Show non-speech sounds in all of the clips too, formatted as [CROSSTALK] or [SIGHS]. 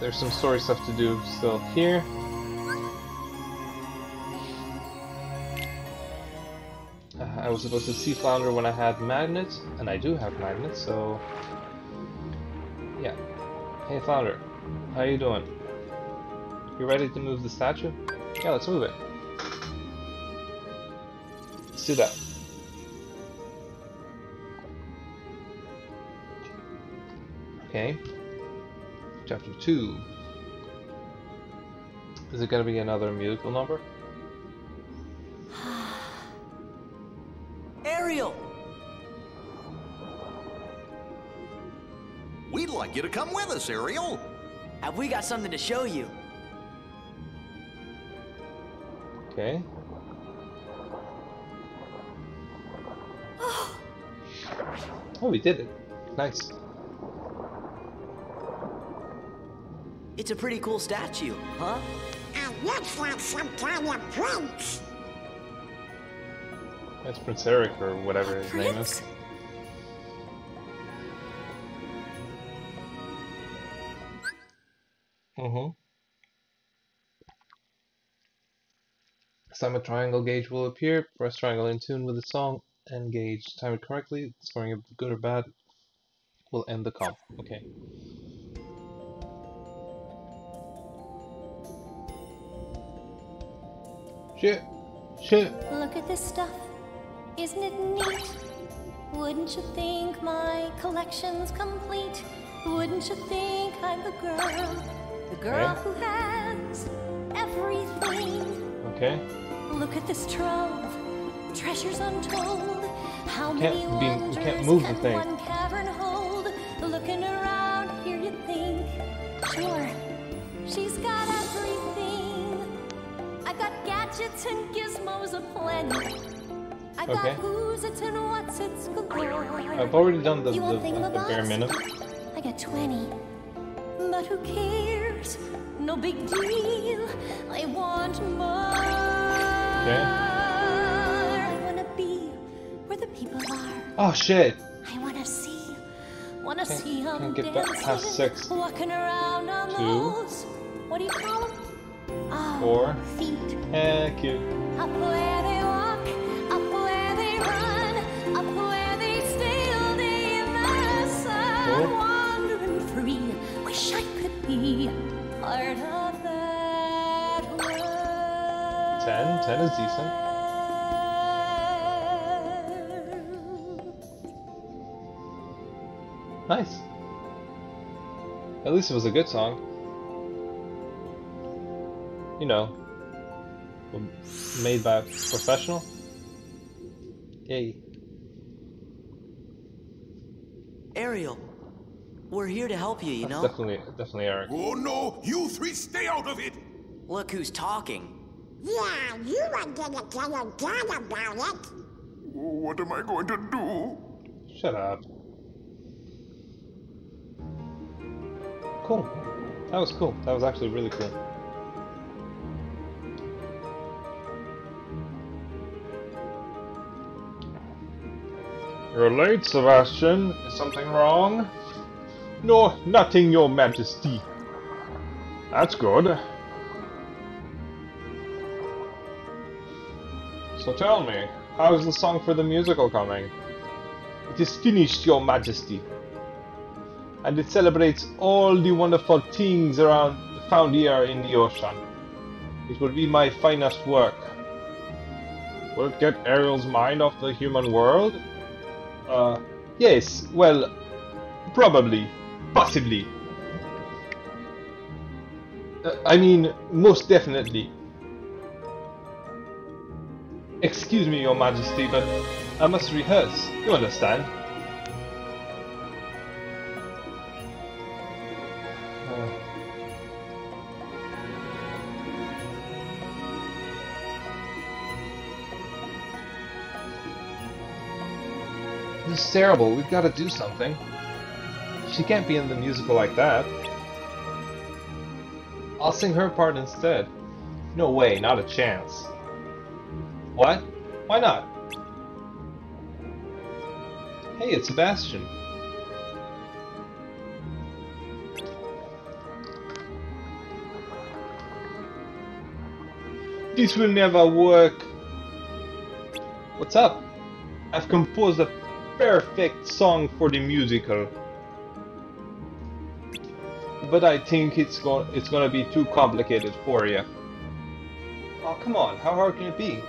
there's some story stuff to do still here. Uh, I was supposed to see Flounder when I had magnets, and I do have magnets, so... Yeah. Hey Flounder, how you doing? You ready to move the statue? Yeah, let's move it. Let's do that. Okay. Chapter 2. Is it gonna be another musical number? [SIGHS] Ariel! We'd like you to come with us, Ariel. Have we got something to show you? Okay. [GASPS] Oh, we did it. Nice. It's a pretty cool statue, huh? It looks like some kind of prince. That's Prince Eric or whatever his name is. Prince? Mm-hmm. Next time a triangle gauge will appear, press triangle in tune with the song and gauge. Time it correctly, scoring a good or bad will end the comp. Okay. Shit! Shit! Look at this stuff. Isn't it neat? Wouldn't you think my collection's complete? Wouldn't you think I'm the girl? The girl Okay. who has everything. Okay. Look at this trove. Treasures untold. How Can't many be- can't move the thing. Gizmos aplenty. I got Okay. who's it and what's it's galore. I've already done the, the, want thing in the the bare minimum. I got 20. But who cares? No big deal. I want more. Okay. I wanna be where the people are. Oh shit! I wanna see. Wanna Can't- see them can't get dancing, past six. Walking around on Two. those. What do you call them? Oh, Four. feet. Eh, cute. Up where they walk, up where they run, up where they still day in the sun. Cool. Wandering free, wish I could be part of that world. Ten. Ten is decent. Nice. At least it was a good song. You know, made by a professional. Yay. Ariel, we're here to help you, you That's know? definitely, definitely Eric. Oh no, you three stay out of it. Look who's talking. Yeah, you were gonna tell your dad about it. What am I going to do? Shut up. Cool. That was cool. That was actually really cool. You're late, Sebastian. Is something wrong? No, nothing, your majesty. That's good. So tell me, how is the song for the musical coming? It is finished, your majesty. And it celebrates all the wonderful things around found here in the ocean. It will be my finest work. Will it get Ariel's mind off the human world? Uh, yes, well, probably, possibly. Uh, I mean, most definitely. Excuse me, your majesty, but I must rehearse. You understand? This is terrible. We've got to do something. She can't be in the musical like that. I'll sing her part instead. No way, not a chance. What? Why not? Hey, it's Sebastian. This will never work. What's up? I've composed a perfect song for the musical. But I think it's go it's gonna be too complicated for you. Oh come on, how hard can it be?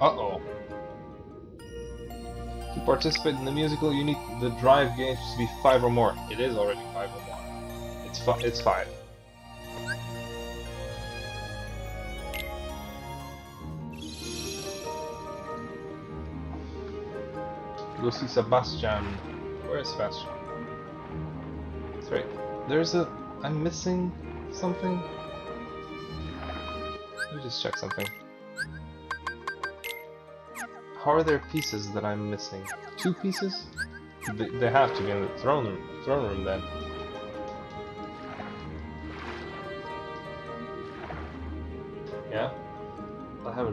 Uh-oh. To participate in the musical, you need the drive gauge to be 5 or more. It is already 5 or more. It's, fi it's 5. Go see Sebastian. Where is Sebastian? That's right. There's a... I'm missing something? Let me just check something. How are there pieces that I'm missing? Two pieces? They, they have to be in the throne room, throne room then.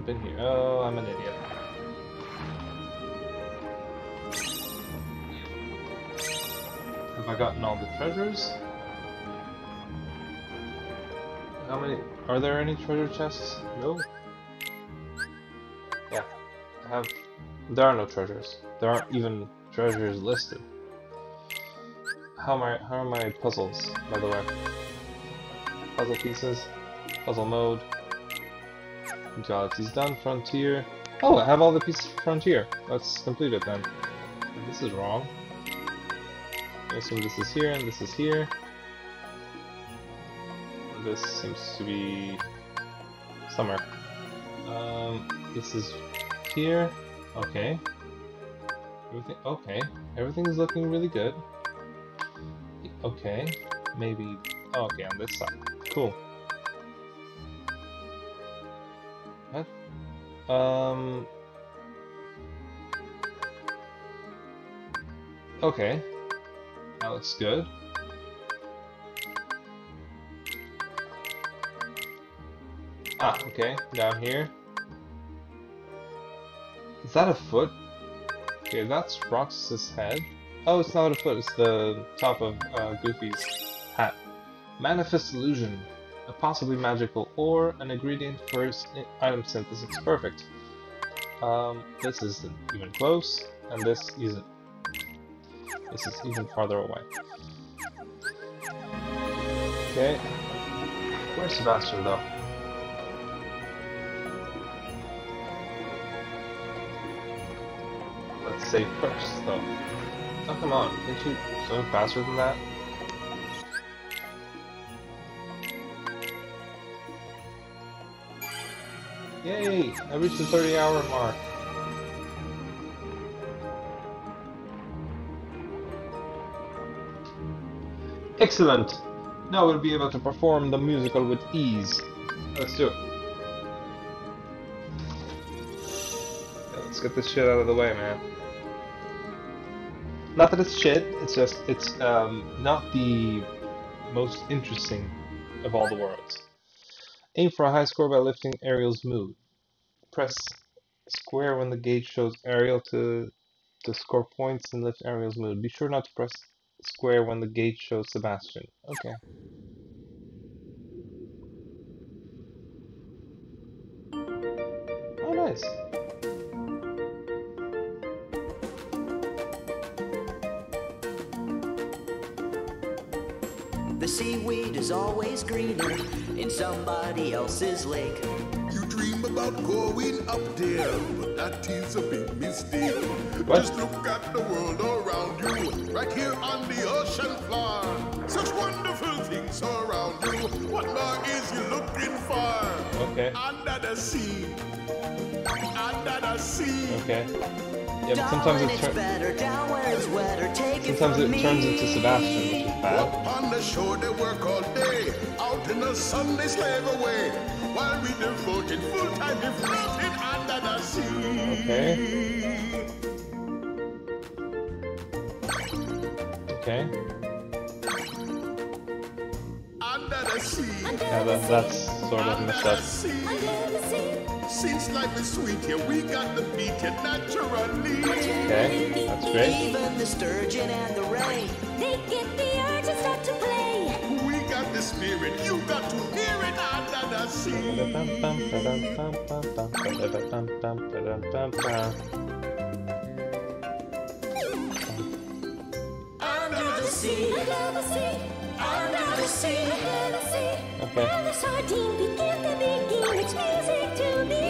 Been here. Oh, I'm an idiot. Have I gotten all the treasures? How many? Are there any treasure chests? No. Yeah. I have. There are no treasures. There aren't even treasures listed. How am I? How are my puzzles, by the way? Puzzle pieces. Puzzle mode. Galaxy's done. Frontier. Oh, I have all the pieces for Frontier. Let's complete it then. This is wrong. I assume this is here and this is here. This seems to be somewhere. Um, this is here. Okay. Everything. Okay. Everything is looking really good. Okay. Maybe. Oh, okay, on this side. Cool. Um. Okay. That looks good. Ah, okay, down here. Is that a foot? Okay, that's Roxas' head. Oh, it's not a foot, it's the top of uh, Goofy's hat. Manifest Illusion. A possibly magical or an ingredient for item synthesis. Perfect. Um, this isn't even close, and this isn't. This is even farther away. Okay. Where's Sebastian though? Let's save first though. Oh come on, can't you swim faster than that? Yay! I reached the 30 hour mark. Excellent! Now we'll be able to perform the musical with ease. Let's do it. Let's get this shit out of the way, man. Not that it's shit, it's just, it's um, not the most interesting of all the worlds. Aim for a high score by lifting Ariel's mood. Press square when the gauge shows Ariel to, to score points and lift Ariel's mood. Be sure not to press square when the gauge shows Sebastian. Okay. Oh, nice. The seaweed is always greener in somebody else's lake. You dream about going up there, but that is a big mistake. What? Just look at the world around you, right here on the ocean floor. Such wonderful things surround you. What more is you looking for? Okay. Under the sea, under the sea. Okay. Yeah, but sometimes it turns. better down where it's wetter. Take it Sometimes it turns into. Sebastian, which is bad. Up on the shore they work all day, out in the sun they slave away, while we devoted full time to floating under the sea. Okay. Okay. Under the sea. Under Yeah, that, that's sort of messed up. under the sea. Since life is sweet here, we got the beat here naturally. Okay, that's great. Even the sturgeon and the ray. They get the urge and start to play. We got spirit, you got to hear it under the sea. Under the sea, Under the sea, under the sea. under the sardine begin to begin. It's music to me.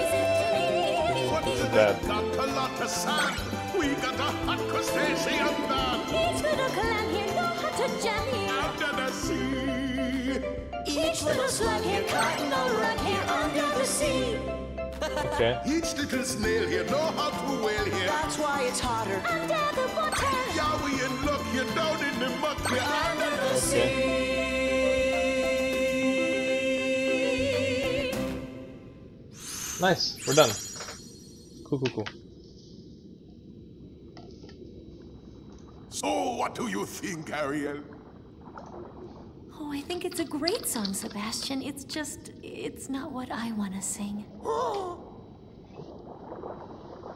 What is that? Got a lot of sand. We got a hot crustacean man Each little clam here know how to jam here. under the sea. Each little slug here caught in rug here under the sea. Okay. Each little snail here know how to whale here. That's why it's hotter Under the water. Yeah, we in luck here down in the muck here under the Okay. Nice. We're done. Cool, cool, cool. So, what do you think, Ariel? Oh, I think it's a great song, Sebastian. It's just, it's not what I want to sing. [GASPS]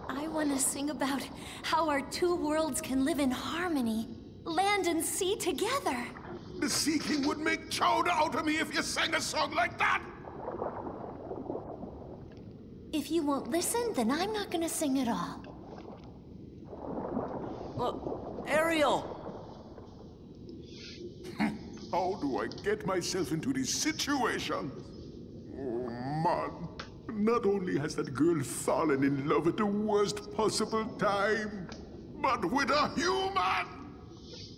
I want to sing about how our two worlds can live in harmony, land and sea together. The Sea King would make chowder out of me if you sang a song like that. If you won't listen, then I'm not going to sing at all. Look, Ariel. How do I get myself into this situation? Oh, man. Not only has that girl fallen in love at the worst possible time, but with a human!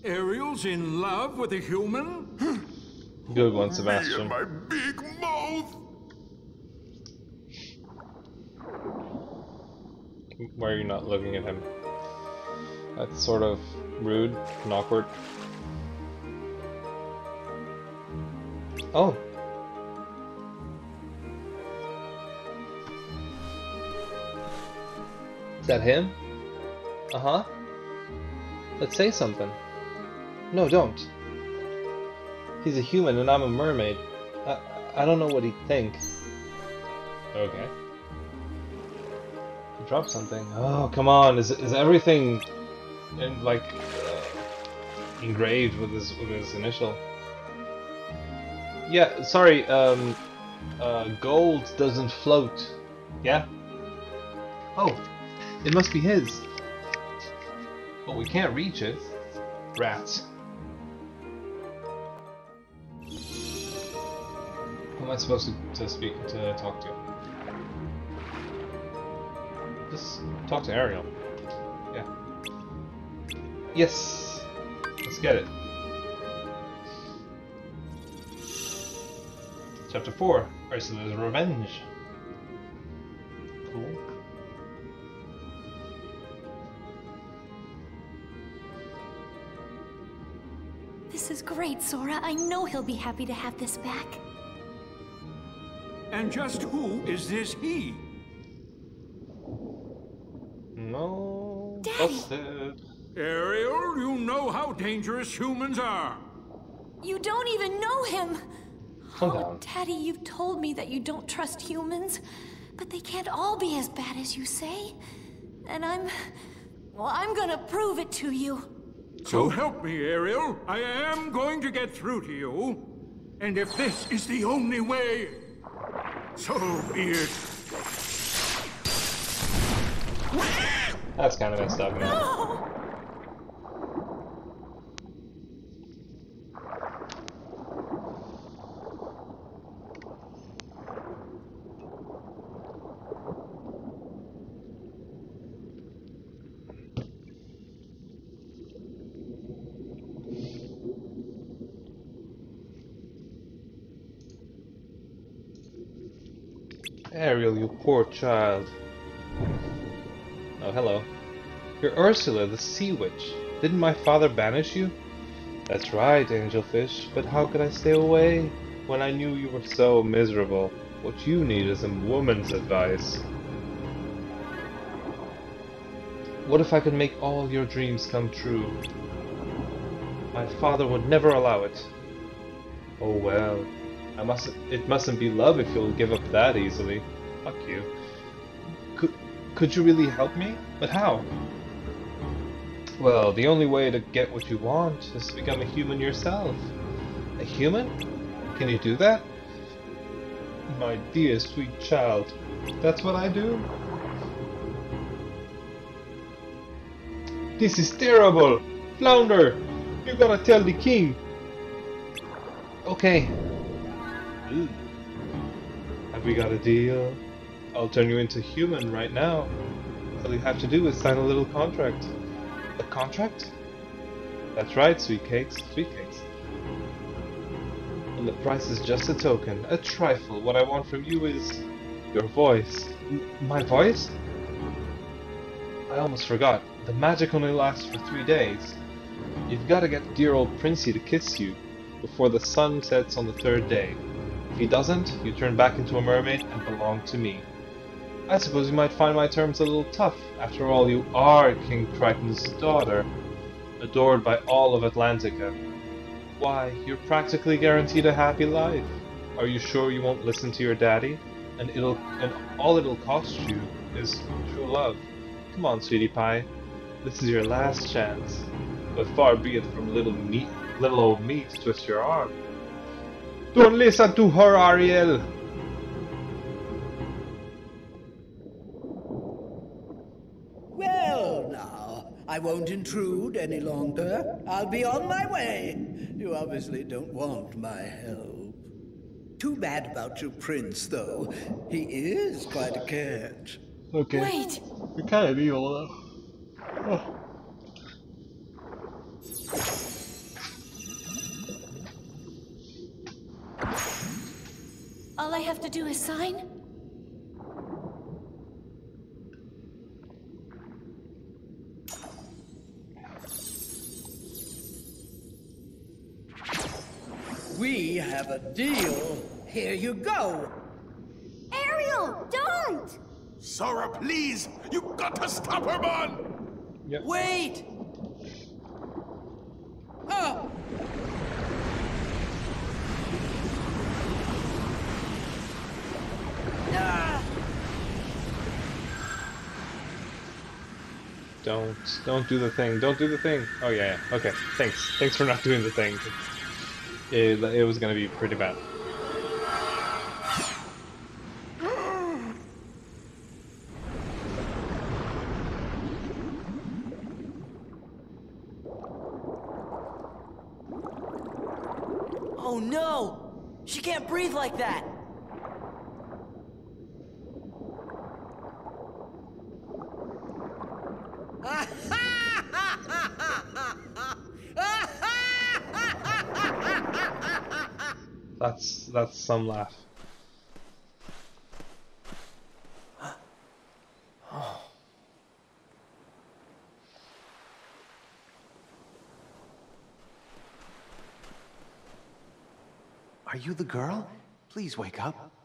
Ariel's in love with a human? [LAUGHS] Good one, Me Sebastian. and my big mouth! Why are you not looking at him? That's sort of rude and awkward. Oh. Is that him? Uh huh. Let's say something. No, don't. He's a human and I'm a mermaid. I, I don't know what he'd think. Okay. He dropped something. Oh, come on! Is is everything in like uh, engraved with his with his initial? Yeah, sorry. Um, uh, gold doesn't float. Yeah. Oh, it must be his. But we can't reach it. Rats. Who am I supposed to, to speak to talk to? Just talk to Ariel. Yeah. Yes. Let's get it. Chapter 4 Ursula's Revenge. Cool. This is great, Sora. I know he'll be happy to have this back. And just who is this he? No. Daddy. Busted. Ariel, you know how dangerous humans are. You don't even know him! Calm oh, down. Daddy, you've told me that you don't trust humans, but they can't all be as bad as you say. And I'm. Well, I'm gonna prove it to you. So help me, Ariel. I am going to get through to you. And if this is the only way, so be it. That's kind of messed up, man. Oh! Ariel, you poor child. Oh, hello. You're Ursula, the Sea Witch. Didn't my father banish you? That's right, Angelfish, but how could I stay away when I knew you were so miserable? What you need is a woman's advice. What if I could make all your dreams come true? My father would never allow it. Oh well. I must it mustn't be love if you'll give up that easily. Fuck you. could could you really help me? But how? Well, the only way to get what you want is to become a human yourself. A human? Can you do that? My dear sweet child, that's what I do? This is terrible! Flounder! You gotta tell the king! Okay. Ooh. Have we got a deal? I'll turn you into human right now. All you have to do is sign a little contract. A contract? That's right, sweet cakes, sweet cakes. And the price is just a token, a trifle. What I want from you is your voice. M my voice? I almost forgot. The magic only lasts for three days. You've got to get dear old Princey to kiss you before the sun sets on the third day. If he doesn't, you turn back into a mermaid and belong to me. I suppose you might find my terms a little tough. After all, you are King Triton's daughter, adored by all of Atlantica. Why, you're practically guaranteed a happy life. Are you sure you won't listen to your daddy? And it'll and all it'll cost you is true love. Come on, sweetie pie. This is your last chance. But far be it from little meat little old me to twist your arm. Don't listen to her, Ariel! I won't intrude any longer. I'll be on my way. You obviously don't want my help. Too bad about your prince, though. He is quite a catch. Okay. Wait! You're kind of evil, though. Oh. All I have to do is sign? We have a deal. Here you go. Ariel, don't! Sora, please! You've got to stop her, man! Wait! Oh, Don't, don't do the thing. Don't do the thing. Oh yeah, yeah. Okay. Thanks. Thanks for not doing the thing. It, it was gonna be pretty bad. Oh no! She can't breathe like that! That's that's some laugh. Are you the girl? Please wake up.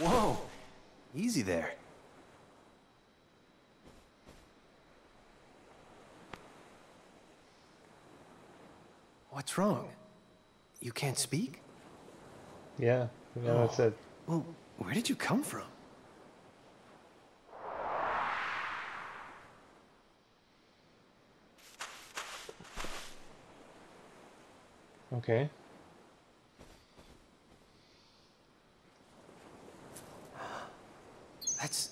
Whoa! Easy there. What's wrong? You can't speak? Yeah. That's it. Well, where did you come from? Okay. That's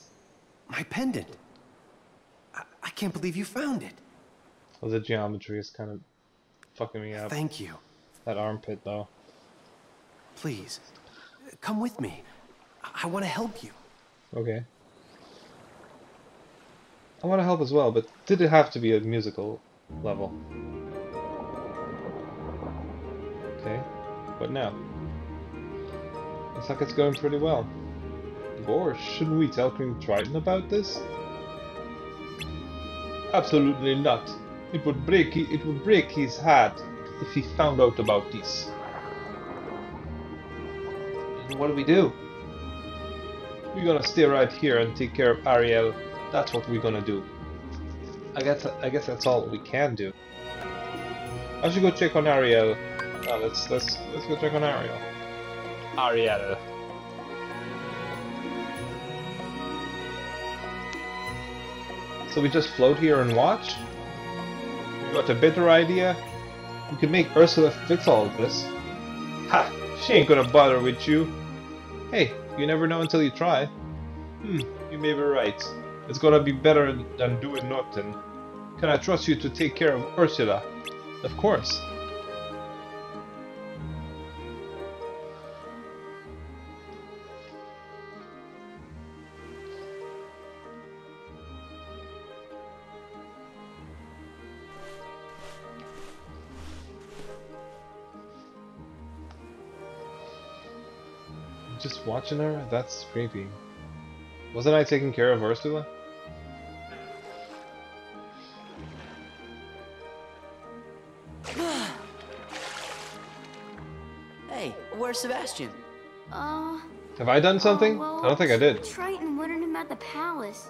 my pendant. I, I can't believe you found it. Well, the geometry is kind of fucking me up. Thank you. That armpit, though. Please, come with me. I, I want to help you. Okay. I want to help as well, but did it have to be a musical level? Okay. What now? Looks like it's going pretty well. Gosh, shouldn't we tell King Triton about this? Absolutely not. It would break it would break his heart if he found out about this. And what do we do? we're gonna stay right here and take care of Ariel. That's what we're gonna do. I guess I guess that's all we can do. I should go check on Ariel. Oh, let's let's let's go check on Ariel. Ariel. So we just float here and watch? You got a better idea? We could make Ursula fix all of this. Ha! She ain't gonna bother with you. Hey, you never know until you try. Hmm, you may be right. It's gonna be better than doing nothing. Can I trust you to take care of Ursula? Of course. Just watching her? That's creepy. Wasn't I taking care of Ursula? [SIGHS] Hey, where's Sebastian? Uh, Have I done something? oh, well, I don't think I did. Triton wanted him at the palace.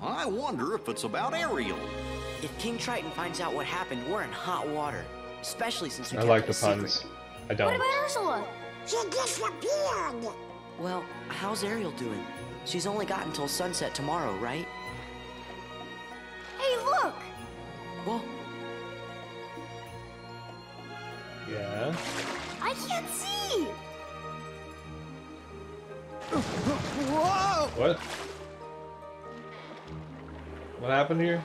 I wonder if it's about Ariel. If King Triton finds out what happened, we're in hot water. Especially since we I kept like it the a secret. puns. I don't. What about Ursula? She disappeared. Well, how's Ariel doing? She's only got until sunset tomorrow, right? Hey, look! Well, Yeah. I can't see! Whoa! What? What happened here?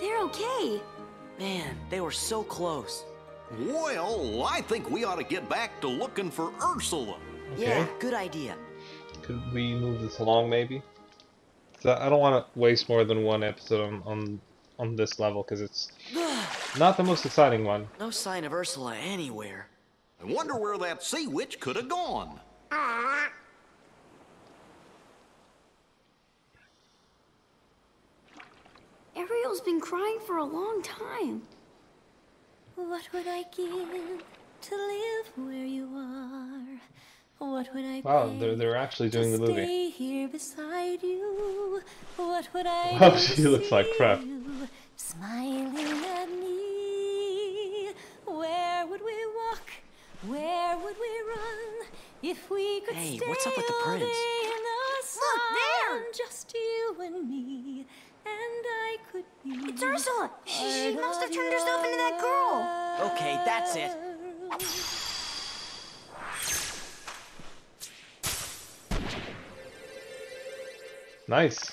They're okay. Man, they were so close. Well, I think we ought to get back to looking for Ursula. Yeah, good idea. Could we move this along, maybe? I I don't want to waste more than one episode on on, on this level because it's [SIGHS] not the most exciting one. No sign of Ursula anywhere. I wonder where that sea witch could have gone. Ariel's been crying for a long time. What would I give to live where you are? What would I Wow, pay they're they're actually doing the movie. Stay here beside you. What would I Wow, [LAUGHS] oh, she looks like crap. you Smiling at me. Where would we walk? Where would we run? If we could Hey, stay what's up with the prince? day in the sun, Just you and me, and I could be. It's Ursula. She, she must have turned herself into that girl. Okay, that's it. Nice.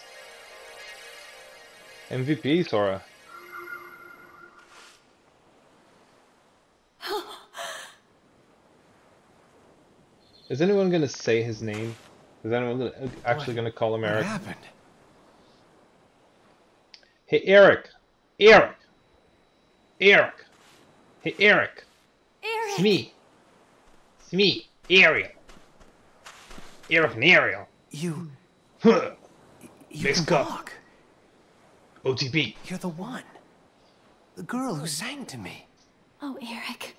MVP, Sora. [GASPS] Is anyone gonna say his name? Is anyone gonna, actually gonna call him What Eric? happened? Hey, Eric! Eric! Eric! Hey, Eric! Eric. It's me! It's me, Ariel! Eric and Ariel! You. Huh. You Next can cup. talk. OTP. You're the one. The girl who sang to me. Oh, Eric.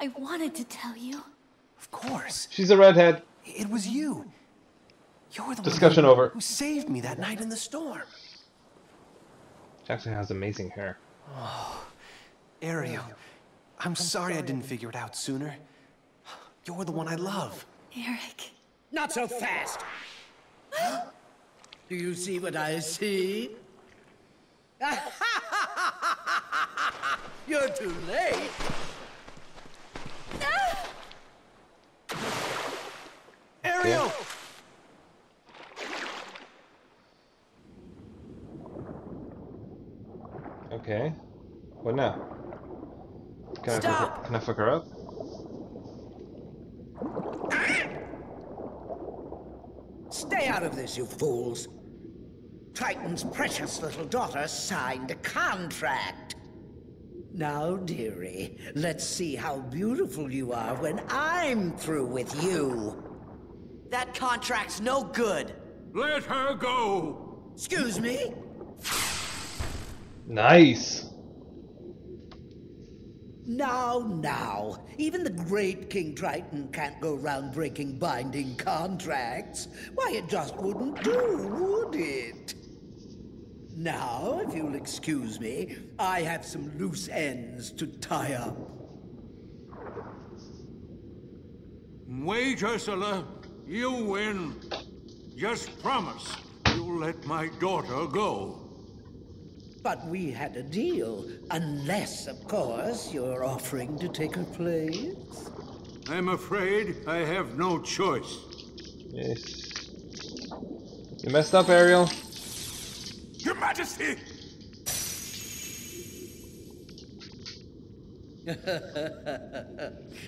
I wanted to tell you. Of course. She's a redhead. It was you. You're the Discussion one who, over. who saved me that night in the storm. She actually has amazing hair. Oh, [SIGHS] Ariel, I'm sorry I didn't figure it out sooner. You're the one I love. Eric. Not so fast! Do you see what I see? [LAUGHS] You're too late. Ariel! Okay. What now? Can I, fuck her, can I fuck her up? Stay out of this, you fools. Triton's precious little daughter signed a contract. Now, dearie, let's see how beautiful you are when I'm through with you. That contract's no good. Let her go! Excuse me? Nice. Now, now, even the great King Triton can't go round breaking binding contracts. Why, it just wouldn't do, would it? Now, if you'll excuse me, I have some loose ends to tie up. Wait, Ursula. You win. Just promise you'll let my daughter go. But we had a deal. Unless, of course, you're offering to take her place. I'm afraid I have no choice. Yes. You messed up, Ariel. Your Majesty! [LAUGHS]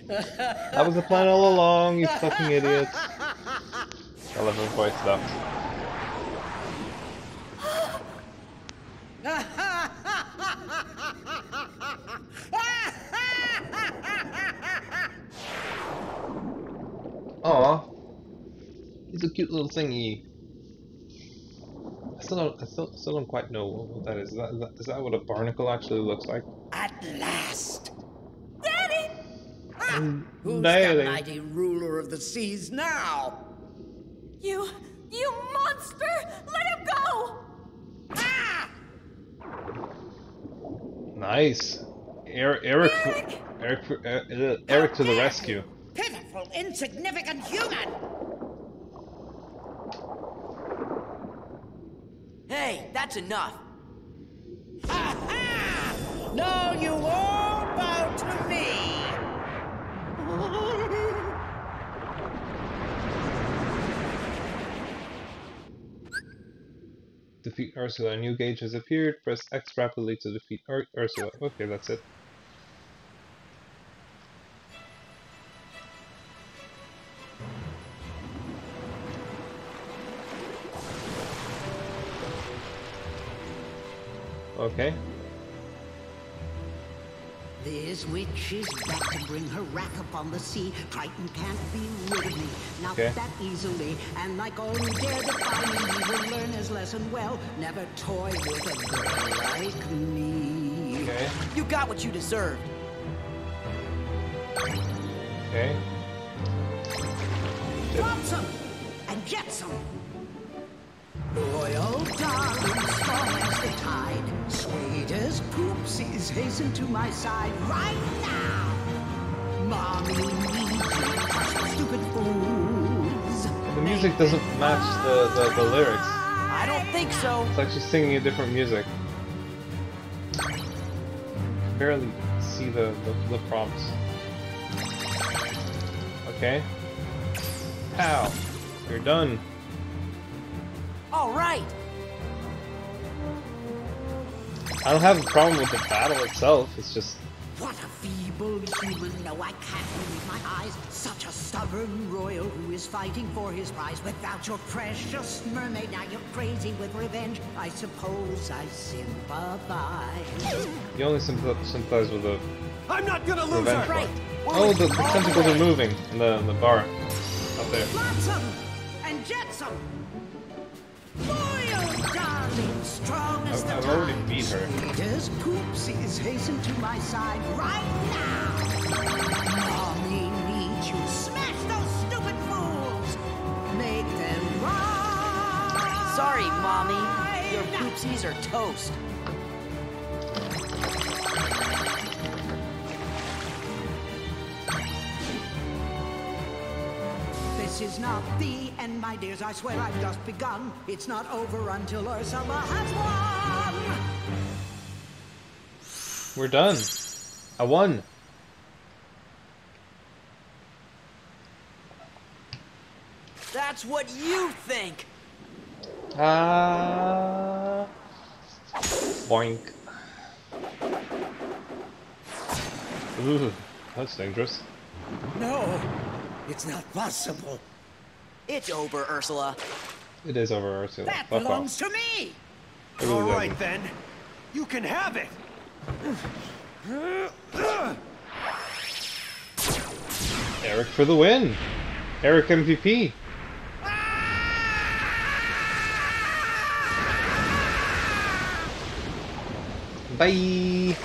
That was the plan all along, you fucking idiot. [LAUGHS] I love her voice though. [LAUGHS] Aw. He's a cute little thingy. I still don't, I still, still don't quite know what that is. Is that, is that, is that what a barnacle actually looks like? At last! Um, Who's Daddy. the mighty ruler of the seas now? You, you monster! Let him go! Nice. Er- Eric, Eric, uh, uh, Eric to the rescue. Pitiful, insignificant human! Hey, that's enough. No, you all bow to me! [LAUGHS] Defeat Ursula. A new gauge has appeared. Press X rapidly to defeat Ur- Ursula. Okay, that's it. Okay. This witch is back to bring her wrath upon the sea. Triton can't be rid of me, not Okay. that easily. And like all who dare defy me, he will learn his lesson well. Never toy with a girl like me. Okay. You got what you deserved. Okay. Flotsam and jetsam. Royal darling, strong as the tide. Sweet as poopsies, hasten to my side right now. Mommy needs you, the stupid fools. The music doesn't match the, the, the lyrics. I don't think so. It's like she's singing a different music. Barely see the, the, the prompts. Okay. Pow. You're done. All right. I don't have a problem with the battle itself. It's just What a feeble human. No, I can't believe my eyes. Such a stubborn royal who is fighting for his prize without your precious mermaid. Now you're crazy with revenge. I suppose I sympathize. you only sympathize with the I'm not gonna lose revenge her! part. Oh, the, the tentacles are moving in the in the bar up there. Flotsam and jetsam. Loyal darling, strong as I've, the I've already beat her. Sweetest poopsies, hasten to my side right now. Ah, mommy needs you. Smash those stupid fools. Make them rise. Sorry, mommy. Your poopsies are toast. Is not the end, my dears. I swear I've just begun. It's not over until Ursula has won. We're done. I won. That's what you think. Ah. boink. Ooh, that's dangerous. No, it's not possible. It's over, Ursula. It is over, Ursula. That Fuck belongs off. to me. Really All right doesn't. then. You can have it. Eric for the win. Eric MVP. Bye.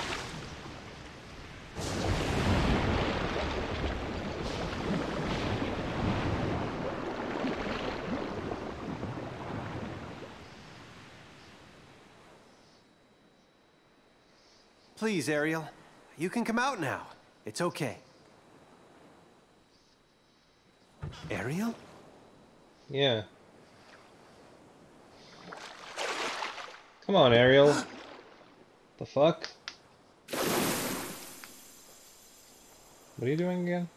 Please, Ariel. You can come out now. It's okay. Ariel? Yeah. Come on, Ariel. the fuck? What are you doing again?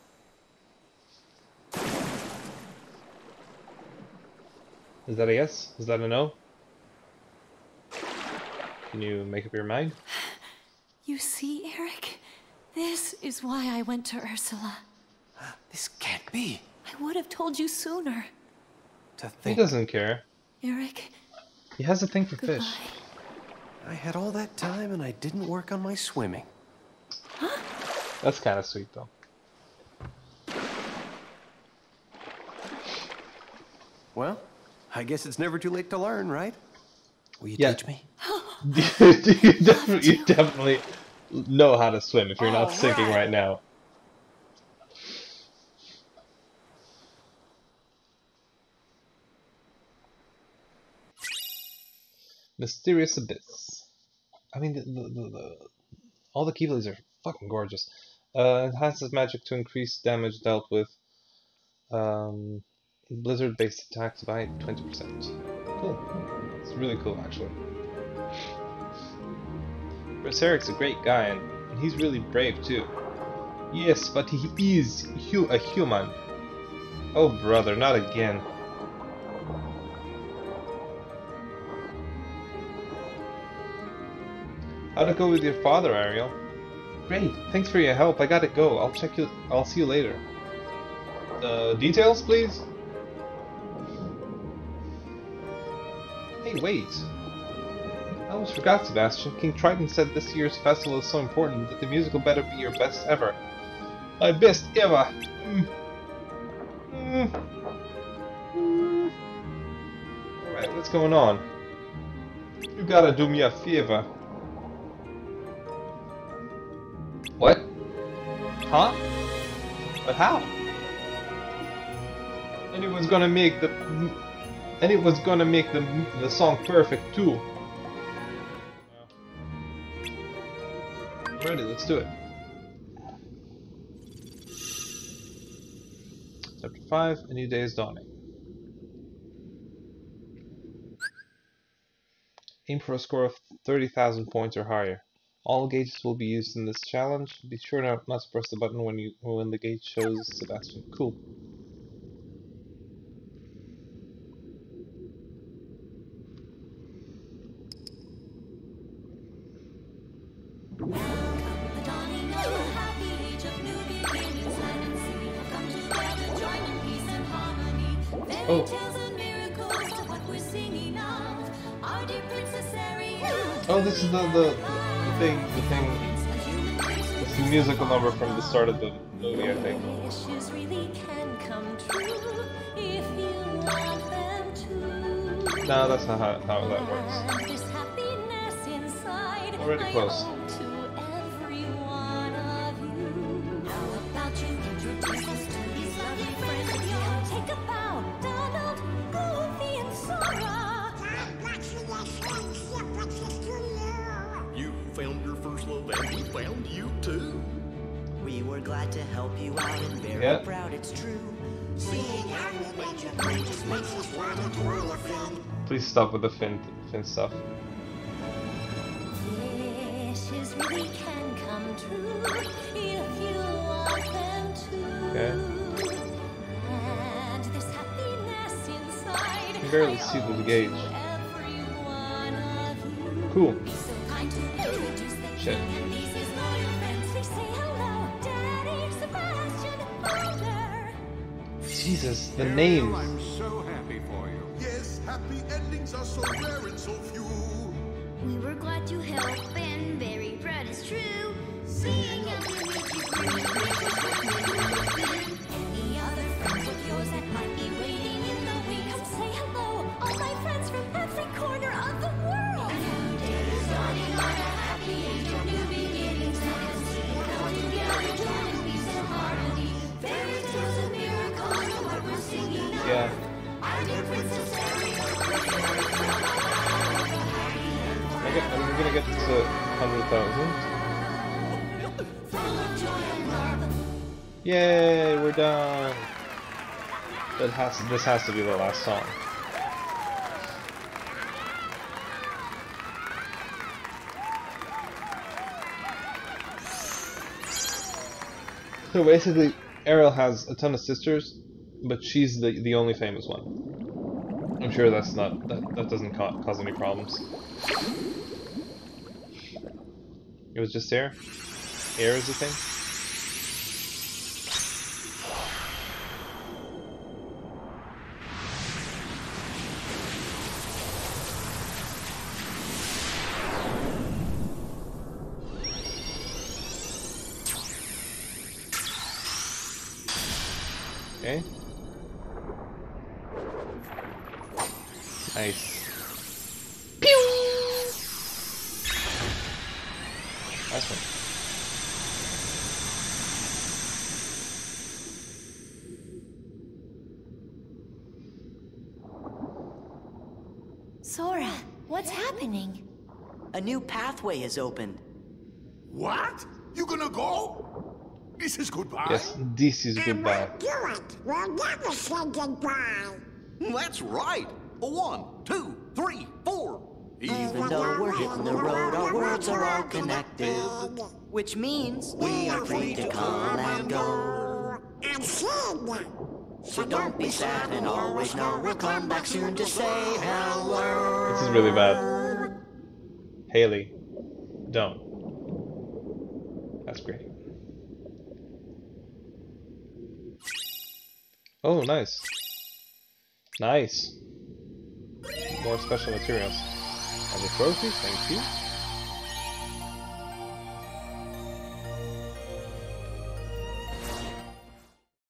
Is that a yes? Is that a no? Can you make up your mind? You see, Eric? This is why I went to Ursula. This can't be. I would have told you sooner. To think. He doesn't care. Eric, He has a thing for goodbye. fish. I had all that time and I didn't work on my swimming. Huh? That's kind of sweet, though. Well, I guess it's never too late to learn, right? Will you Yeah. teach me? [GASPS] [GASPS] [LAUGHS] you, definitely, you definitely know how to swim if you're not sinking right now. Mysterious Abyss. I mean, the, the, the, the, all the Keyblades are fucking gorgeous. Uh, enhances magic to increase damage dealt with um, blizzard-based attacks by 20%. Cool. It's really cool, actually. Berserk's a great guy, and, and he's really brave too. Yes, but he is hu a human. Oh, brother, not again. How'd it go with your father, Ariel? Great, thanks for your help. I gotta go. I'll check you. I'll see you later. Uh, details, please. Hey, wait. Almost forgot, Sebastian. King Triton said this year's festival is so important that the musical better be your best ever. My best ever! Mm. Mm. Mm. Alright, what's going on? You gotta do me a favor. What? Huh? But how? And it was gonna make the... And it was gonna make the, the song perfect too. Ready, let's do it. Chapter 5, A New Day is Dawning. Aim for a score of 30,000 points or higher. All gauges will be used in this challenge. Be sure not, to press the button when you when the gauge shows Sebastian. Cool. The Ariel. Oh, this is the the, the thing the thing. It's the musical number from the start of the movie, I think. Wishes really can come true if you want them to. No, that's not how, how that works. And this happiness inside, Already close. We were to help you out and very Yeah. proud it's true. Please stop with the fin fin stuff. Wishes really can come true if you want them to. Okay. And this happiness inside. You can barely see the gauge. to every one of you. Cool. So kind to introduce the Shit. Jesus, the Ariel, names. I'm so happy for you. Yes, happy endings are so rare and so few. We were glad to help and very proud it's true. Seeing how we make you bring Any other friends of yours that might be thousand. Yay, we're done. That has to, this has to be the last song. So basically, Ariel has a ton of sisters, but she's the the only famous one. I'm sure that's not that that doesn't ca cause any problems. It was just air. Air is the thing. Okay. Nice. Pew! Nice one. Sora, what's happening? A new pathway has opened. What? You gonna go? This is goodbye. Yes, this is goodbye. Do it. We'll never say goodbye. Hmm, that's right. One, two, three, four. Even though we're hitting the road, our worlds are all connected. Which means we are free to come and go. I'm Sid. So don't be sad and always know we'll come back soon to say hello. This is really bad. Haley, don't. That's great. Oh, nice. Nice. More special materials. And the trophy, thank you.